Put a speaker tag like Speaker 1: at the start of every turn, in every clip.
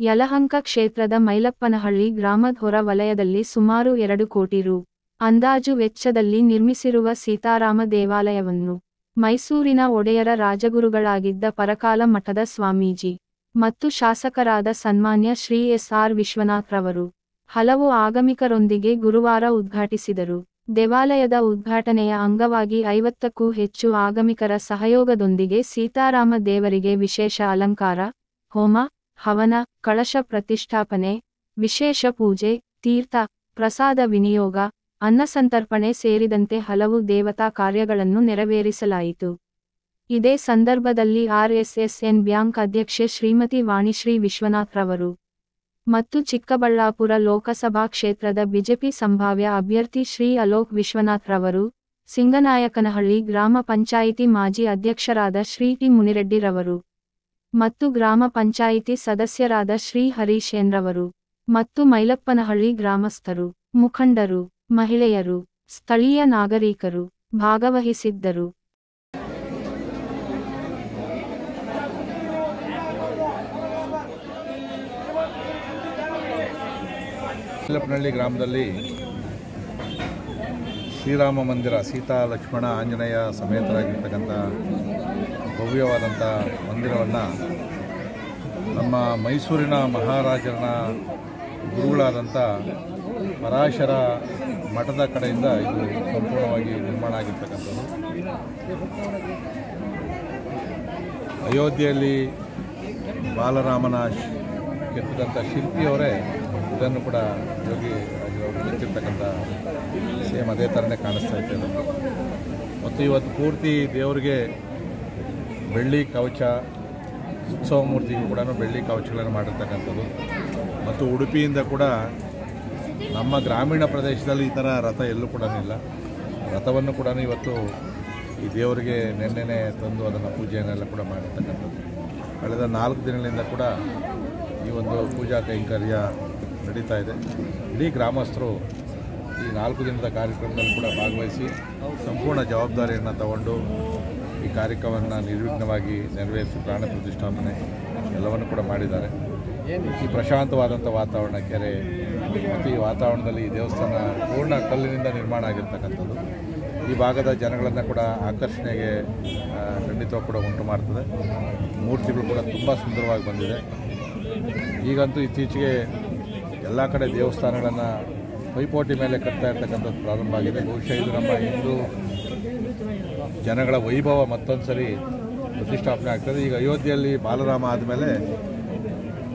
Speaker 1: ಯಲಹಂಕ ಕ್ಷೇತ್ರದ ಮೈಲಪ್ಪನಹಳ್ಳಿ ಗ್ರಾಮದ ಹೊರ ವಲಯದಲ್ಲಿ ಸುಮಾರು ಎರಡು ಕೋಟಿ ರು. ಅಂದಾಜು ವೆಚ್ಚದಲ್ಲಿ ನಿರ್ಮಿಸಿರುವ ಸೀತಾರಾಮ ದೇವಾಲಯವನ್ನು ಮೈಸೂರಿನ ಒಡೆಯರ ರಾಜಗುರುಗಳಾಗಿದ್ದ ಪರಕಾಲ ಮಠದ ಸ್ವಾಮೀಜಿ ಮತ್ತು ಶಾಸಕರಾದ ಸನ್ಮಾನ್ಯ ಶ್ರೀ ಎಸ್ ಆರ್ ವಿಶ್ವನಾಥ್ರವರು ಹಲವು ಆಗಮಿಕರೊಂದಿಗೆ ಗುರುವಾರ ಉದ್ಘಾಟಿಸಿದರು ದೇವಾಲಯದ ಉದ್ಘಾಟನೆಯ ಅಂಗವಾಗಿ ಐವತ್ತಕ್ಕೂ ಹೆಚ್ಚು ಆಗಮಿಕರ ಸಹಯೋಗದೊಂದಿಗೆ ಸೀತಾರಾಮ ದೇವರಿಗೆ ವಿಶೇಷ ಅಲಂಕಾರ, ಹೋಮ ಹವನ, ಕಳಶ ಪ್ರತಿಷ್ಠಾಪನೆ, ವಿಶೇಷ ಪೂಜೆ, ತೀರ್ಥ, ಪ್ರಸಾದ ವಿನಿಯೋಗ ಅನ್ನಸಂತರ್ಪಣೆ ಸೇರಿದಂತೆ ಹಲವು ದೇವತಾ ಕಾರ್ಯಗಳನ್ನು ನೆರವೇರಿಸಲಾಯಿತು. ಇದೇ ಸಂದರ್ಭದಲ್ಲಿ ಆರ್ಎಸ್ಎಸ್ಎನ್ ಬ್ಯಾಂಕ್ ಅಧ್ಯಕ್ಷೆ ಶ್ರೀಮತಿ ವಾಣಿಶ್ರೀ ವಿಶ್ವನಾಥ್ರವರು ಮತ್ತು ಚಿಕ್ಕಬಳ್ಳಾಪುರ ಲೋಕಸಭಾ ಕ್ಷೇತ್ರದ ಬಿಜೆಪಿ ಸಂಭಾವ್ಯ ಅಭ್ಯರ್ಥಿ ಶ್ರೀ ಅಲೋಕ್ ವಿಶ್ವನಾಥ್ರವರು ಸಿಂಗನಾಯಕನಹಳ್ಳಿ ಗ್ರಾಮ ಪಂಚಾಯಿತಿ ಮಾಜಿ ಅಧ್ಯಕ್ಷರಾದ ಶ್ರೀ ಟಿ ಮುನಿರೆಡ್ಡಿರವರು ಮತ್ತು ಗ್ರಾಮ ಪಂಚಾಯಿತಿ ಸದಸ್ಯರಾದ ಶ್ರೀ ಹರೀಶ್ ಎನ್ರವರು ಮತ್ತು ಮೈಲಪ್ಪನಹಳ್ಳಿ ಗ್ರಾಮಸ್ಥರು, ಮುಖಂಡರು, ಮಹಿಳೆಯರು, ಸ್ಥಳೀಯ ನಾಗರಿಕರು ಭಾಗವಹಿಸಿದ್ದರು.
Speaker 2: ಮೈಲಪ್ಪನಹಳ್ಳಿ ಗ್ರಾಮದಲ್ಲಿ ಶ್ರೀರಾಮ ಮಂದಿರ, ಸೀತಾ ಲಕ್ಷ್ಮಣ ಆಂಜನೇಯ ಸಮೇತರಾಗಿರ್ತಕ್ಕಂಥ ಭವ್ಯವಾದಂಥ ಮಂದಿರವನ್ನು ನಮ್ಮ ಮೈಸೂರಿನ ಮಹಾರಾಜರನ ಗುರುಗಳಾದಂಥ ಪರಾಶರ ಮಠದ ಕಡೆಯಿಂದ ಇದು ಸಂಪೂರ್ಣವಾಗಿ ನಿರ್ಮಾಣ ಆಗಿರ್ತಕ್ಕಂಥದ್ದು. ಅಯೋಧ್ಯೆಯಲ್ಲಿ ಬಾಲರಾಮನ ಕೆತ್ತಿದಂಥ ಶಿಲ್ಪಿಯವರೇ ಇದನ್ನು ಕೂಡ ಯೋಗಿ ಕೆತ್ತಿರ್ತಕ್ಕಂಥ ಸೇಮ್ ಅದೇ ಥರನೇ ಕಾಣಿಸ್ತಾ ಇತ್ತು ಮತ್ತು ಇವತ್ತು ಪೂರ್ತಿ ದೇವರಿಗೆ ಬೆಳ್ಳಿ ಕವಚ ಉತ್ಸವ ಮೂರ್ತಿಗೂ ಕೂಡ ಬೆಳ್ಳಿ ಕವಚಗಳನ್ನು ಮಾಡಿರ್ತಕ್ಕಂಥದ್ದು. ಮತ್ತು ಉಡುಪಿಯಿಂದ ಕೂಡ ನಮ್ಮ ಗ್ರಾಮೀಣ ಪ್ರದೇಶದಲ್ಲಿ ಈ ಥರ ರಥ ಎಲ್ಲೂ ಕೂಡ ಇಲ್ಲ. ರಥವನ್ನು ಕೂಡ ಇವತ್ತು ಈ ದೇವರಿಗೆ ನೆನ್ನೆನೆ ತಂದು ಅದನ್ನು ಪೂಜೆಯನ್ನೆಲ್ಲ ಕೂಡ ಮಾಡಿರ್ತಕ್ಕಂಥದ್ದು. ಕಳೆದ ನಾಲ್ಕು ದಿನಗಳಿಂದ ಕೂಡ ಈ ಒಂದು ಪೂಜಾ ಕೈಂಕರ್ಯ ನಡೀತಾ ಇದೆ. ಇಡೀ ಗ್ರಾಮಸ್ಥರು ಈ ನಾಲ್ಕು ದಿನದ ಕಾರ್ಯಕ್ರಮದಲ್ಲಿ ಕೂಡ ಭಾಗವಹಿಸಿ ಸಂಪೂರ್ಣ ಜವಾಬ್ದಾರಿಯನ್ನು ತಗೊಂಡು ಈ ಕಾರ್ಯಕ್ರಮವನ್ನು ನಿರ್ವಿಘ್ನವಾಗಿ ನೆರವೇರಿಸಿ ಪ್ರಾಣ ಪ್ರತಿಷ್ಠಾಪನೆ ಎಲ್ಲವನ್ನು ಕೂಡ ಮಾಡಿದ್ದಾರೆ. ಈ ಪ್ರಶಾಂತವಾದಂಥ ವಾತಾವರಣ ಕೆರೆ ಮತ್ತು ಈ ವಾತಾವರಣದಲ್ಲಿ ಈ ದೇವಸ್ಥಾನ ಪೂರ್ಣ ಕಲ್ಲಿನಿಂದ ನಿರ್ಮಾಣ ಆಗಿರ್ತಕ್ಕಂಥದ್ದು. ಈ ಭಾಗದ ಜನಗಳನ್ನು ಕೂಡ ಆಕರ್ಷಣೆಗೆ ಖಂಡಿತವಾಗಿ ಕೂಡ ಉಂಟು ಮಾಡ್ತದೆ. ಮೂರ್ತಿಗಳು ಕೂಡ ತುಂಬ ಸುಂದರವಾಗಿ ಬಂದಿದೆ. ಈಗಂತೂ ಇತ್ತೀಚೆಗೆ ಎಲ್ಲ ಕಡೆ ದೇವಸ್ಥಾನಗಳನ್ನು ಪೈಪೋಟಿ ಮೇಲೆ ಕಟ್ತಾ ಇರ್ತಕ್ಕಂಥದ್ದು ಪ್ರಾರಂಭ ಆಗಿದೆ. ಬಹುಶಃ ಇದು ನಮ್ಮ ಹಿಂದೂ ಜನಗಳ ವೈಭವ ಮತ್ತೊಂದು ಸರಿ ಪ್ರತಿಷ್ಠಾಪನೆ ಆಗ್ತದೆ. ಈಗ ಅಯೋಧ್ಯೆಯಲ್ಲಿ ಬಾಲರಾಮ ಆದಮೇಲೆ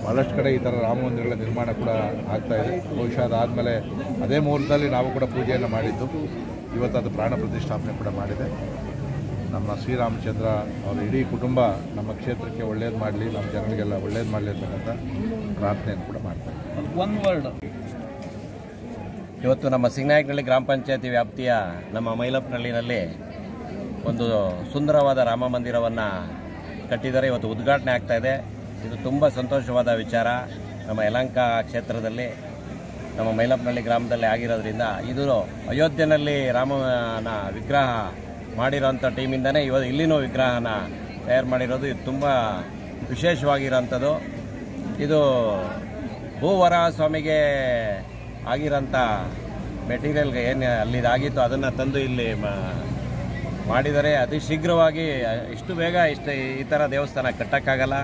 Speaker 2: ಭಾಳಷ್ಟು ಕಡೆ ಈ ಥರ ರಾಮ ಮಂದಿರಗಳ ನಿರ್ಮಾಣ ಕೂಡ ಆಗ್ತಾ ಇದೆ. ಬಹುಶಃ ಅದಾದಮೇಲೆ ಅದೇ ಮುಹೂರ್ತದಲ್ಲಿ ನಾವು ಕೂಡ ಪೂಜೆಯನ್ನು ಮಾಡಿದ್ದು. ಇವತ್ತು ಅದು ಪ್ರಾಣ ಪ್ರತಿಷ್ಠಾಪನೆ ಕೂಡ ಮಾಡಿದೆ. ನಮ್ಮ ಶ್ರೀರಾಮಚಂದ್ರ ಅವರ ಇಡೀ ಕುಟುಂಬ ನಮ್ಮ ಕ್ಷೇತ್ರಕ್ಕೆ ಒಳ್ಳೇದು ಮಾಡಲಿ ನಮ್ಮ ಜನರಿಗೆಲ್ಲ ಒಳ್ಳೇದು ಮಾಡಲಿ ಅಂತಕ್ಕಂಥ ಪ್ರಾರ್ಥನೆಯನ್ನು ಕೂಡ ಮಾಡ್ತಾರೆ
Speaker 3: ಒಂದು ವರ್ಡ್. ಇವತ್ತು ನಮ್ಮ ಸಿಂಗನಾಯಕನಹಳ್ಳಿ ಗ್ರಾಮ ಪಂಚಾಯತಿ ವ್ಯಾಪ್ತಿಯ ನಮ್ಮ ಮೈಲಪ್ಪನಹಳ್ಳಿನಲ್ಲಿ ಒಂದು ಸುಂದರವಾದ ರಾಮ ಮಂದಿರವನ್ನು ಕಟ್ಟಿದ್ದಾರೆ. ಇವತ್ತು ಉದ್ಘಾಟನೆ ಆಗ್ತಾ ಇದೆ. ಇದು ತುಂಬ ಸಂತೋಷವಾದ ವಿಚಾರ. ನಮ್ಮ ಯಲಂಕ ಕ್ಷೇತ್ರದಲ್ಲಿ, ನಮ್ಮ ಮೈಲಪ್ಪನಹಳ್ಳಿ ಗ್ರಾಮದಲ್ಲಿ ಆಗಿರೋದ್ರಿಂದ ಇದು ಅಯೋಧ್ಯೆಯಲ್ಲಿ ರಾಮನ ವಿಗ್ರಹ ಮಾಡಿರೋಂಥ ಟೀಮಿಂದನೇ ಇವತ್ತು ಇಲ್ಲಿನೂ ವಿಗ್ರಹನ ತಯಾರು ಮಾಡಿರೋದು. ಇದು ತುಂಬ ವಿಶೇಷವಾಗಿರೋಂಥದ್ದು. ಇದು ಭೂವರ ಸ್ವಾಮಿಗೆ ಆಗಿರೋಂಥ ಮೆಟೀರಿಯಲ್ಗೆ ಏನು ಅಲ್ಲಿದಾಗಿತ್ತು, ಅದನ್ನು ತಂದು ಇಲ್ಲಿ ಮಾಡಿದರೆ ಅತಿ ಶೀಘ್ರವಾಗಿ ಇಷ್ಟು ಬೇಗ ಇಷ್ಟು ಈ ಥರ ದೇವಸ್ಥಾನ ಕಟ್ಟೋಕ್ಕಾಗಲ್ಲ.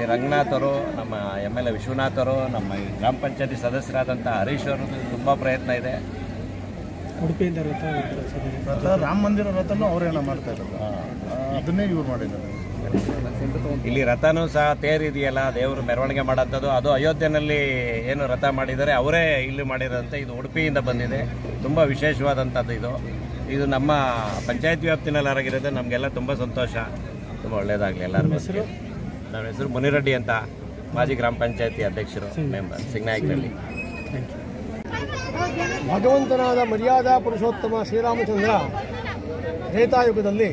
Speaker 3: ಈ ರಂಗನಾಥರು ನಮ್ಮ ಎಂ ಎಲ್ ಎ ವಿಶ್ವನಾಥರು ನಮ್ಮ ಈ ಗ್ರಾಮ ಪಂಚಾಯತಿ ಸದಸ್ಯರಾದಂಥ ಹರೀಶ್ ಅವರು ತುಂಬ ಪ್ರಯತ್ನ ಇದೆ.
Speaker 4: ಉಡುಪಿಯಿಂದ ರಥ
Speaker 2: ರಾಮ ಮಂದಿರ ರಥನೂ ಅವರೇನ ಮಾಡ್ತಾ ಇರೋದು ಅದನ್ನೇ ಇವ್ರು ಮಾಡಿದ್ದಾರೆ.
Speaker 3: ಇಲ್ಲಿ ರಥನೂ ಸಹ ತೇರಿದೆಯಲ್ಲ ದೇವರು ಮೆರವಣಿಗೆ ಮಾಡೋಂಥದ್ದು. ಅದು ಅಯೋಧ್ಯೆಯಲ್ಲಿ ಏನು ರಥ ಮಾಡಿದರೆ ಅವರೇ ಇಲ್ಲಿ ಮಾಡಿರೋದಂತೆ. ಇದು ಉಡುಪಿಯಿಂದ ಬಂದಿದೆ. ತುಂಬ ವಿಶೇಷವಾದಂಥದ್ದು ಇದು. ಇದು ನಮ್ಮ ಪಂಚಾಯತ್ ವ್ಯಾಪ್ತಿನಲ್ಲಿ ಆರಾಗಿರೋದು ನಮಗೆಲ್ಲ ತುಂಬ ಸಂತೋಷ. ತುಂಬ ಒಳ್ಳೆಯದಾಗಲಿ ಎಲ್ಲರ ಹೆಸರು? ನಮ್ಮ ಹೆಸರು ಮುನಿರೆಡ್ಡಿ ಅಂತ ಮಾಜಿ ಗ್ರಾಮ ಪಂಚಾಯತಿ ಅಧ್ಯಕ್ಷರು ಮೆಂಬರ್ ಸಿಗ್ನಾಯಕ್ನಲ್ಲಿ
Speaker 4: ಭಗವಂತನಾದ ಮರ್ಯಾದಾ ಪುರುಷೋತ್ತಮ ಶ್ರೀರಾಮಚಂದ್ರ ತ್ರೇತಾಯುಗದಲ್ಲಿ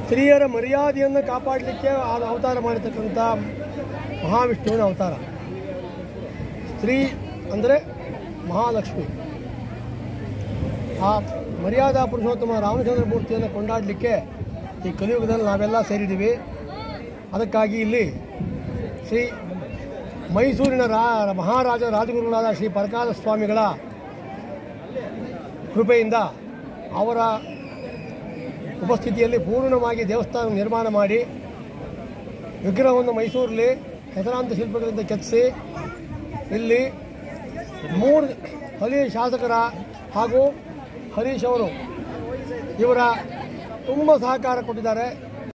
Speaker 4: ಸ್ತ್ರೀಯರ ಮರ್ಯಾದೆಯನ್ನು ಕಾಪಾಡಲಿಕ್ಕೆ ಆದ ಅವತಾರ ಮಾಡಿರ್ತಕ್ಕಂಥ ಮಹಾವಿಷ್ಣುವಿನ ಅವತಾರ. ಸ್ತ್ರೀ ಅಂದರೆ ಮಹಾಲಕ್ಷ್ಮಿ. ಆ ಮರ್ಯಾದಾ ಪುರುಷೋತ್ತಮ ರಾಮಚಂದ್ರ ಮೂರ್ತಿಯನ್ನು ಕೊಂಡಾಡಲಿಕ್ಕೆ ಈ ಕಲಿಯುಗದಲ್ಲಿ ನಾವೆಲ್ಲ ಸೇರಿದ್ದೀವಿ. ಅದಕ್ಕಾಗಿ ಇಲ್ಲಿ ಶ್ರೀ ಮೈಸೂರಿನ ರಾ ಮಹಾರಾಜ ರಾಜಗುರುಗಳಾದ ಶ್ರೀ ಪರಕಾಲ ಸ್ವಾಮಿಗಳ ಕೃಪೆಯಿಂದ ಅವರ ಉಪಸ್ಥಿತಿಯಲ್ಲಿ ಪೂರ್ಣವಾಗಿ ದೇವಸ್ಥಾನ ನಿರ್ಮಾಣ ಮಾಡಿ ವಿಗ್ರಹವನ್ನು ಮೈಸೂರಲ್ಲಿ ಹೆಸರಾಂತ ಶಿಲ್ಪಗಳಿಂದ ಕೆತ್ತಿಸಿ ಇಲ್ಲಿ ಮೂರು ಹಳೆಯ ಶಾಸಕರ ಹಾಗೂ ಹರೀಶ್ ಅವರು ಇವರ ತುಂಬ ಸಹಕಾರ ಕೊಟ್ಟಿದ್ದಾರೆ.